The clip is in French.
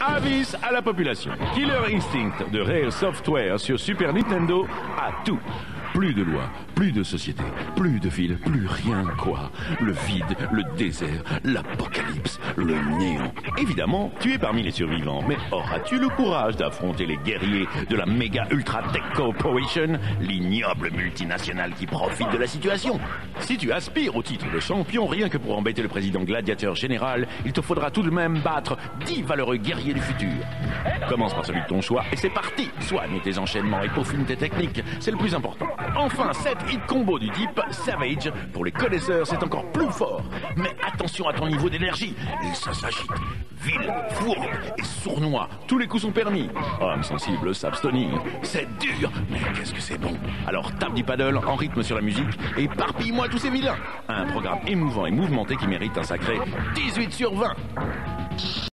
Avis à la population. Killer Instinct de Rare Software sur Super Nintendo a tout. Plus de loi, plus de société, plus de ville, plus rien quoi. Le vide, le désert, l'apocalypse, le néant. Évidemment, tu es parmi les survivants, mais auras-tu le courage d'affronter les guerriers de la Mega Ultra Tech Corporation, l'ignoble multinationale qui profite de la situation? Si tu aspires au titre de champion, rien que pour embêter le président gladiateur général, il te faudra tout de même battre dix valeureux guerriers du futur. Commence par celui de ton choix et c'est parti Soigne tes enchaînements et peaufine tes techniques, c'est le plus important. Enfin, 7 hit combo du type Savage. Pour les connaisseurs, c'est encore plus fort. Mais attention à ton niveau d'énergie. Il ça s'agite. Vil, fourbe et sournois. Tous les coups sont permis. Homme sensible s'abstenir. C'est dur, mais qu'est-ce que c'est bon. Alors tape du paddle en rythme sur la musique et parpille-moi tous ces vilains. Un programme émouvant et mouvementé qui mérite un sacré 18 sur 20.